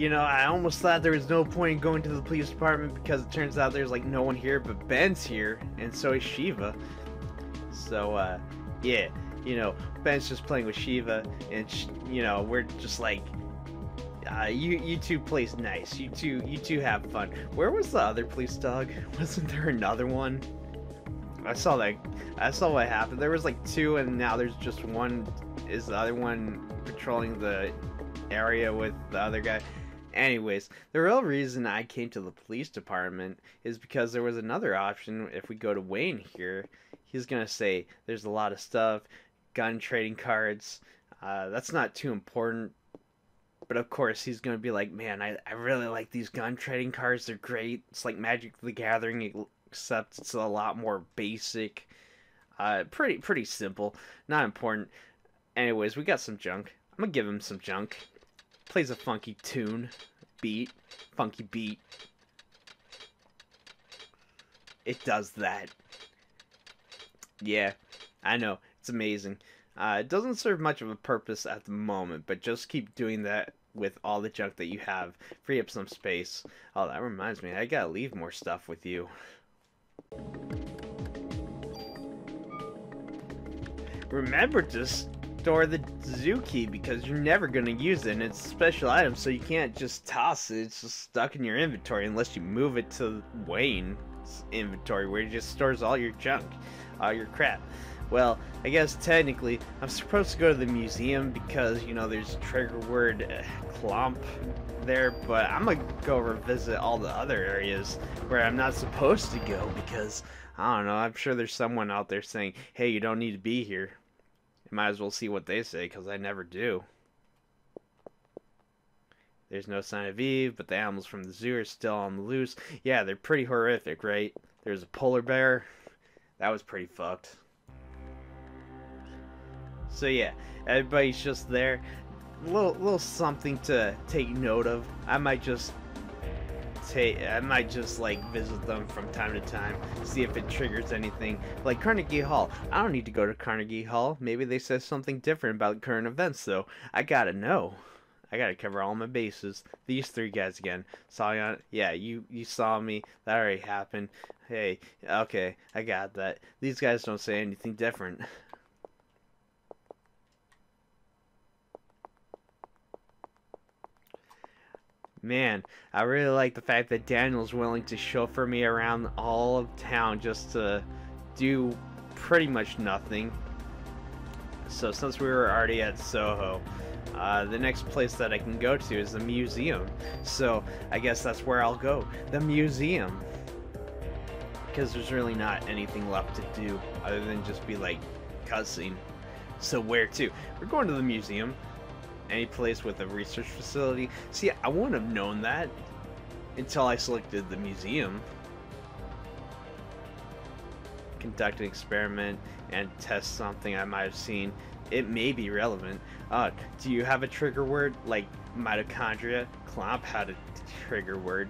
you know, I almost thought there was no point in going to the police department because it turns out there's like no one here, but Ben's here, and so is Shiva. So, uh, yeah, you know, Ben's just playing with Shiva, and sh- you know, we're just like, uh, you you two plays nice. You two you two have fun. Where was the other police dog? Wasn't there another one? I saw that. I saw what happened. There was like two, and now there's just one. Is the other one patrolling the area with the other guy? Anyways, the real reason I came to the police department is because there was another option. If we go to Wayne here, he's gonna say there's a lot of stuff, gun trading cards. Uh, that's not too important. But of course, he's gonna be like, man, I, I really like these gun trading cards. They're great. It's like Magic the Gathering, except it's a lot more basic. Uh, pretty pretty simple, not important. Anyways, we got some junk. I'm gonna give him some junk plays a funky tune, beat, funky beat. It does that. Yeah, I know. It's amazing. Uh, it doesn't serve much of a purpose at the moment, but just keep doing that with all the junk that you have. Free up some space. Oh, that reminds me. I gotta leave more stuff with you. Remember to store the zoo key because you're never going to use it and it's a special item so you can't just toss it. It's just stuck in your inventory unless you move it to Wayne's inventory where he just stores all your junk all your crap. Well I guess technically I'm supposed to go to the museum because you know there's trigger word uh, Klamp there but I'm gonna go revisit all the other areas where I'm not supposed to go because I don't know I'm sure there's someone out there saying hey you don't need to be here might as well see what they say, because I never do. There's no sign of Eve, but the animals from the zoo are still on the loose. Yeah, they're pretty horrific, right? There's a polar bear. That was pretty fucked. So yeah, everybody's just there. Little little something to take note of. I might just take I might just like visit them from time to time, see if it triggers anything. Like Carnegie Hall. I don't need to go to Carnegie Hall. Maybe they said something different about current events though. I gotta know. I gotta cover all my bases. These three guys again. Saw you on yeah, you you saw me. That already happened. Hey, okay, I got that. These guys don't say anything different. Man, I really like the fact that Daniel's willing to chauffeur me around all of town just to do pretty much nothing. So since we were already at Soho, uh, the next place that I can go to is the museum. So I guess that's where I'll go. The museum. Because there's really not anything left to do other than just be like cussing. So where to? We're going to the museum any place with a research facility. See, I wouldn't have known that until I selected the museum. Conduct an experiment and test something I might have seen. It may be relevant. Uh, do you have a trigger word like mitochondria? Klamp had a trigger word.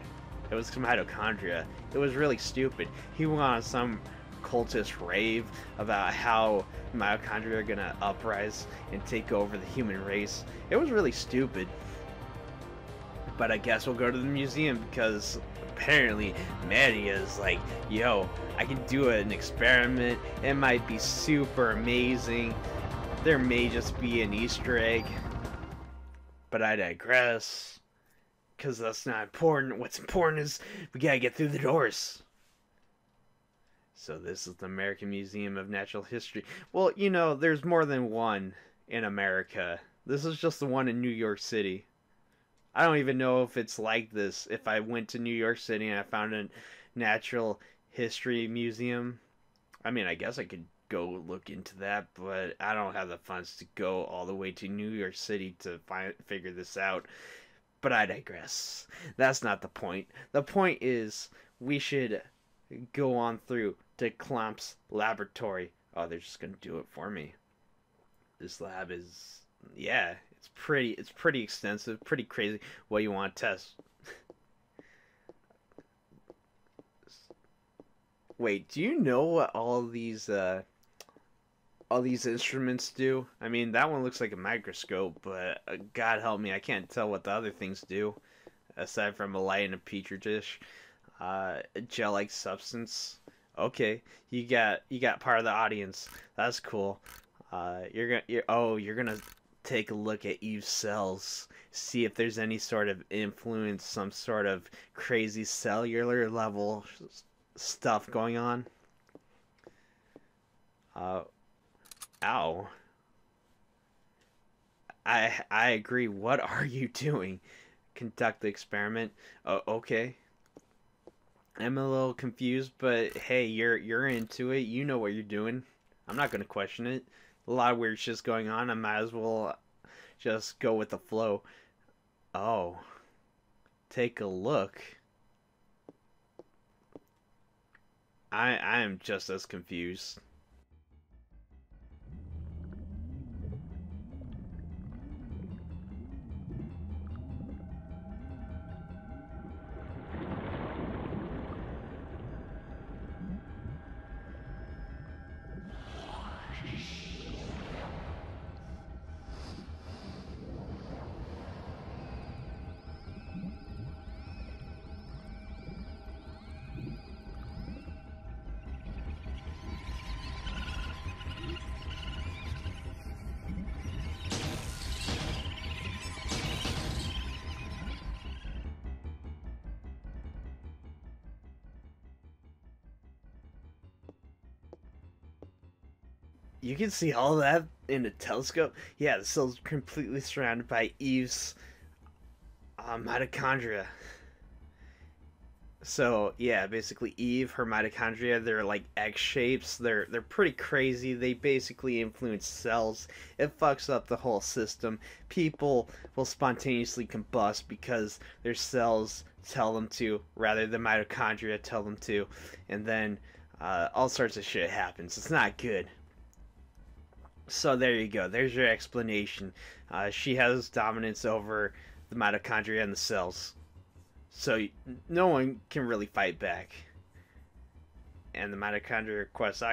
It was mitochondria. It was really stupid. He went on some cultist rave about how mitochondria are gonna uprise and take over the human race. It was really stupid. But I guess we'll go to the museum because apparently Maeda is like, yo, I can do an experiment. It might be super amazing. There may just be an Easter egg. But I digress. Because that's not important. What's important is we gotta get through the doors. So this is the American Museum of Natural History. Well, you know, there's more than one in America. This is just the one in New York City. I don't even know if it's like this. If I went to New York City and I found a natural history museum, I mean, I guess I could go look into that, but I don't have the funds to go all the way to New York City to find figure this out. But I digress. That's not the point. The point is we should go on through to Klamp's laboratory. Oh, they're just gonna do it for me. This lab is, yeah, it's pretty, it's pretty extensive, pretty crazy. What you want to test? Wait, do you know what all these, uh, all these instruments do? I mean, that one looks like a microscope, but uh, God help me, I can't tell what the other things do. aside from a light in a petri dish, uh, a gel-like substance. Okay, you got you got part of the audience. That's cool. Uh, you're gonna you're, oh you're gonna take a look at Eve's cells, see if there's any sort of influence, some sort of crazy cellular level stuff going on. Uh, ow. I I agree. What are you doing? Conduct the experiment. Oh, okay. I'm a little confused, but hey, you're you're into it. You know what you're doing. I'm not gonna question it. A lot of weird shit's going on. I might as well just go with the flow. Oh, take a look. I I am just as confused. You can see all that in a telescope. Yeah, the cell's completely surrounded by Eve's uh, mitochondria. So yeah, basically Eve, her mitochondria, they're like X shapes. They're they're pretty crazy. They basically influence cells. It fucks up the whole system. People will spontaneously combust because their cells tell them to, rather than mitochondria tell them to, and then uh, all sorts of shit happens. It's not good. So there you go. There's your explanation. Uh, she has dominance over the mitochondria and the cells. So no one can really fight back. And the mitochondria quest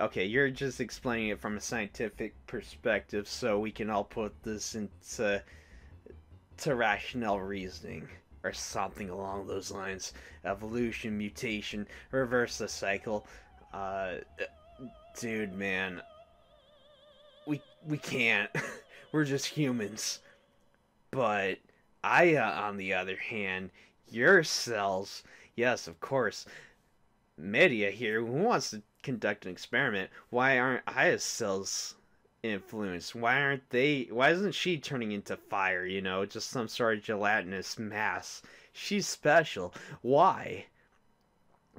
Okay, you're just explaining it from a scientific perspective, so we can all put this into to rational reasoning or something along those lines. Evolution, mutation, reverse the cycle. Uh, dude, man, we can't. We're just humans. But Aya, uh, on the other hand, your cells, yes, of course. Maeda here, who wants to conduct an experiment, why aren't Aya's cells influenced? Why aren't they? Why isn't she turning into fire? You know, just some sort of gelatinous mass. She's special. Why?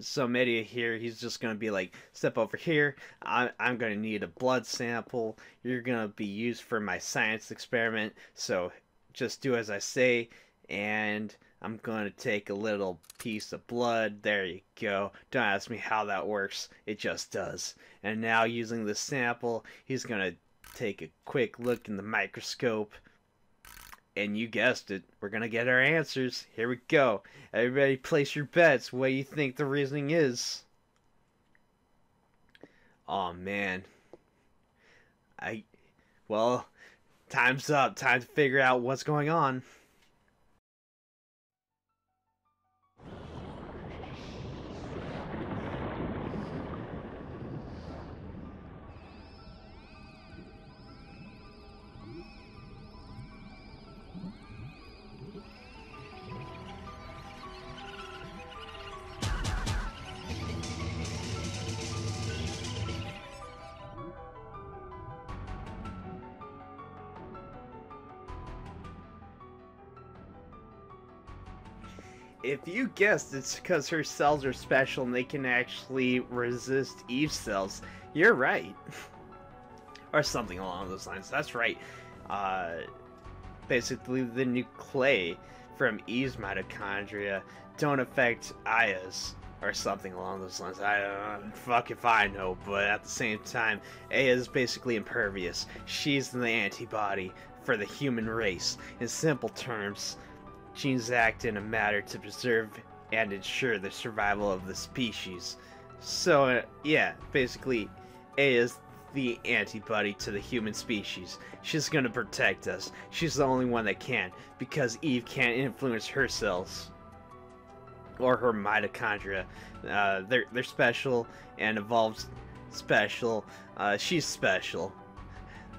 So Maeda here, he's just gonna be like, step over here. I, I'm gonna need a blood sample. You're gonna be used for my science experiment. So just do as I say, and I'm gonna take a little piece of blood. There you go. Don't ask me how that works. It just does. And now using the sample, he's gonna take a quick look in the microscope and you guessed it, we're gonna get our answers. Here we go. Everybody place your bets. What you think the reasoning is? Oh man. I well, time's up. Time to figure out what's going on. If you guessed it's because her cells are special and they can actually resist Eve's cells, you're right. or something along those lines. That's right. Uh, basically, the nuclei from Eve's mitochondria don't affect Aya's or something along those lines. I don't fuck if I know, but at the same time, Aya is basically impervious. She's the antibody for the human race. In simple terms, genes act in a manner to preserve and ensure the survival of the species. So, uh, yeah, basically, A is the antibody to the human species. She's gonna protect us. She's the only one that can, because Eve can't influence her cells or her mitochondria. Uh, they're they're special and evolved special. Uh, she's special.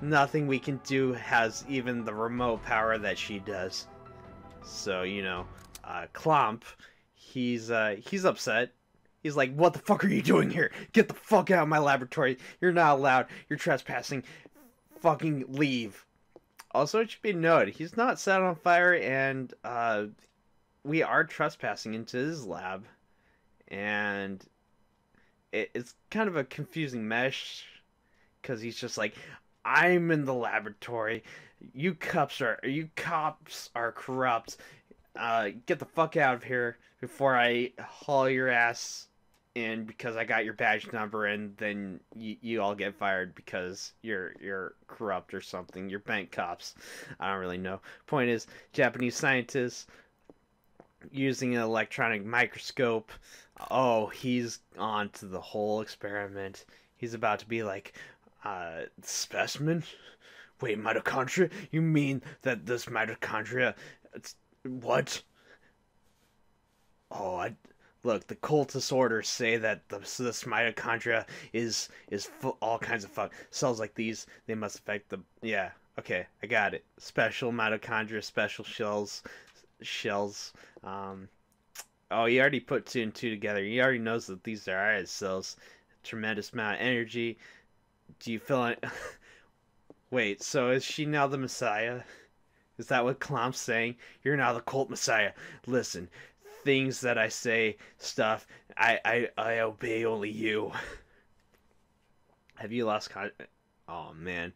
Nothing we can do has even the remote power that she does. So you know, uh, Klamp, he's uh, he's upset. He's like, "What the fuck are you doing here? Get the fuck out of my laboratory! You're not allowed. You're trespassing. Fucking leave." Also, it should be noted he's not set on fire, and uh, we are trespassing into his lab, and it, it's kind of a confusing mesh because he's just like, "I'm in the laboratory. You cops are you cops are corrupt. Uh, get the fuck out of here before I haul your ass in because I got your badge number and then you, you all get fired because you're you're corrupt or something. You're bank cops. I don't really know. Point is, Japanese scientists using an electronic microscope. Oh, he's on to the whole experiment. He's about to be like, uh, specimen? Wait, mitochondria? You mean that this mitochondria? It's, what? Oh, I look. The cultist orders say that the, this mitochondria is is all kinds of fuck cells like these. They must affect the yeah. Okay, I got it. Special mitochondria, special shells, shells. Um, oh, he already put two and two together. He already knows that these are IS cells. Tremendous amount of energy. Do you feel it? Wait, so is she now the Messiah? Is that what Klamp's saying? You're now the cult Messiah. Listen, things that I say, stuff, I I, I obey only you. Have you lost con? Oh man.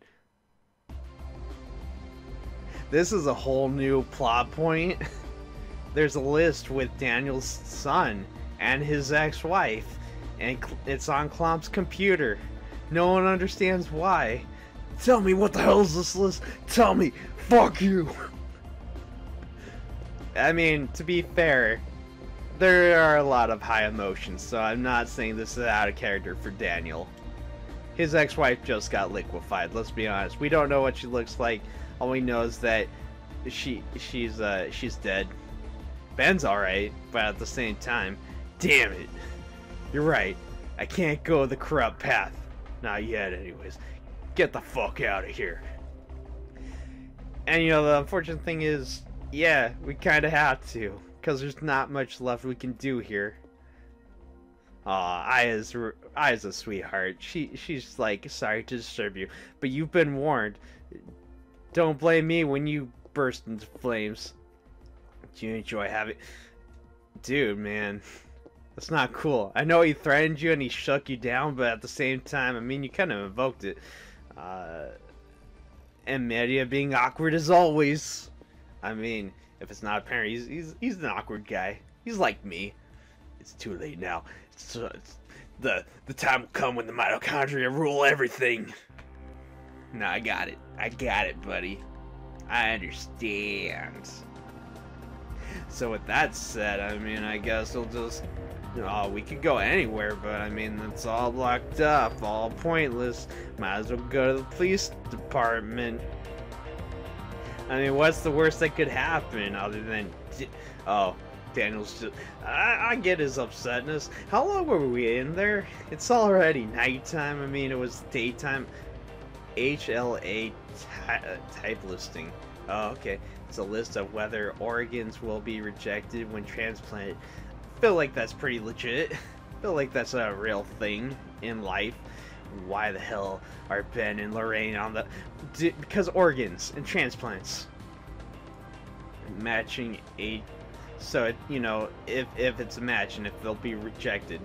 This is a whole new plot point. There's a list with Daniel's son and his ex-wife, and it's on Klamp's computer. No one understands why. Tell me what the hell is this list? Tell me. Fuck you. I mean, to be fair, there are a lot of high emotions, so I'm not saying this is out of character for Daniel. His ex-wife just got liquefied. Let's be honest. We don't know what she looks like. All we know is that she she's uh she's dead. Ben's all right, but at the same time, damn it. You're right. I can't go the corrupt path. Not yet, anyways. Get the fuck out of here. And you know, the unfortunate thing is, yeah, we kind of have to. Because there's not much left we can do here. Aw, Aya's, Aya's a sweetheart. She, she's like, sorry to disturb you, but you've been warned. Don't blame me when you burst into flames. Do you enjoy having... Dude, man. That's not cool. I know he threatened you and he shook you down, but at the same time, I mean, you kind of invoked it. Uh, and Maeda being awkward as always. I mean, if it's not apparent, he's, he's, he's an awkward guy. He's like me. It's too late now. It's, uh, it's, the, the time will come when the mitochondria rule everything. No, I got it. I got it, buddy. I understand. So with that said, I mean, I guess we'll just Oh, we could go anywhere, but I mean, it's all blocked up, all pointless. Might as well go to the police department. I mean, what's the worst that could happen other than... Oh, Daniel's just... I, I get his upsetness. How long were we in there? It's already nighttime. I mean, it was daytime. HLA uh, type listing. Oh, okay. It's a list of whether organs will be rejected when transplanted feel like that's pretty legit. I feel like that's a real thing in life. Why the hell are Ben and Lorraine on the... Because organs and transplants. Matching a... So, it, you know, if, if it's a match and if they'll be rejected.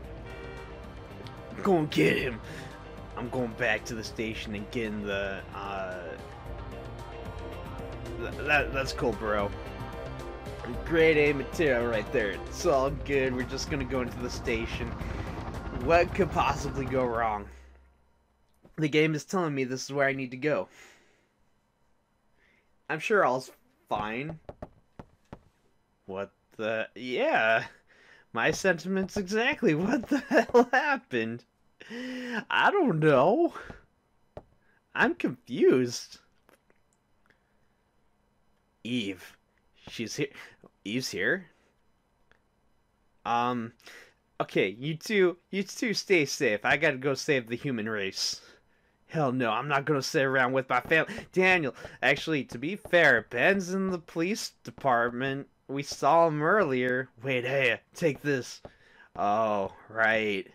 I'm gonna get him! I'm going back to the station and getting the, uh... That, that's cool, bro. Grade A material right there. It's all good. We're just gonna go into the station. What could possibly go wrong? The game is telling me this is where I need to go. I'm sure all's fine. What the... Yeah. My sentiments exactly. What the hell happened? I don't know. I'm confused. Eve. She's here. Eve's here? Um, okay, you two, you two stay safe. I gotta go save the human race. Hell no, I'm not gonna sit around with my family. Daniel, actually, to be fair, Ben's in the police department. We saw him earlier. Wait, hey, take this. Oh, right.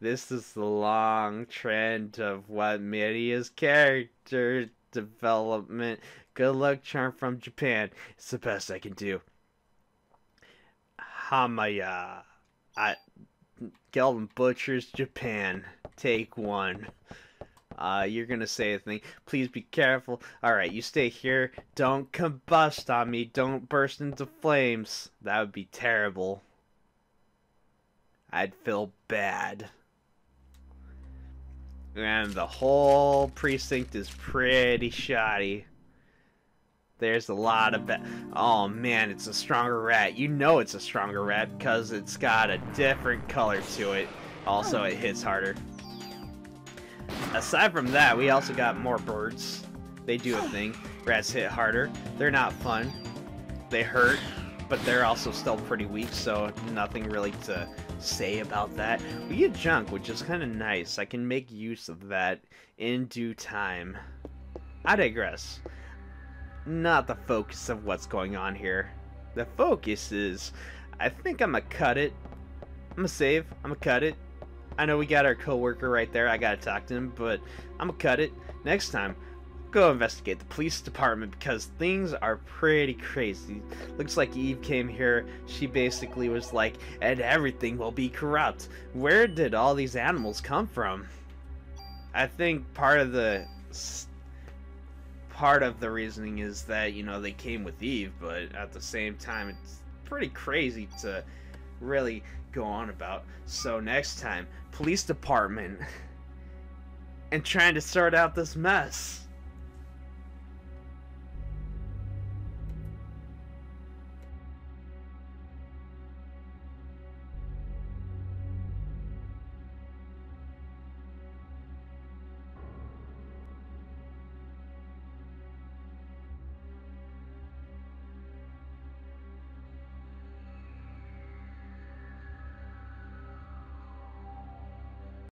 This is the long trend of what Maeda's character development. Good luck charm from Japan. It's the best I can do. Hamaya. I Gelvin Butchers, Japan. Take one. Uh, you're gonna say a thing. Please be careful. Alright, you stay here. Don't combust on me. Don't burst into flames. That would be terrible. I'd feel bad. And the whole precinct is pretty shoddy. There's a lot of ba- Oh man, it's a stronger rat. You know it's a stronger rat because it's got a different color to it. Also, it hits harder. Aside from that, we also got more birds. They do a thing. Rats hit harder. They're not fun. They hurt, but they're also still pretty weak, so nothing really to say about that. We get junk, which is kind of nice. I can make use of that in due time. I digress not the focus of what's going on here. The focus is, I think I'm gonna cut it. I'm gonna save. I'm gonna cut it. I know we got our coworker right there. I gotta talk to him, but I'm gonna cut it. Next time, go investigate the police department because things are pretty crazy. Looks like Eve came here. She basically was like, and everything will be corrupt. Where did all these animals come from? I think part of the part of the reasoning is that you know they came with Eve, but at the same time, it's pretty crazy to really go on about. So next time, police department, and trying to sort out this mess.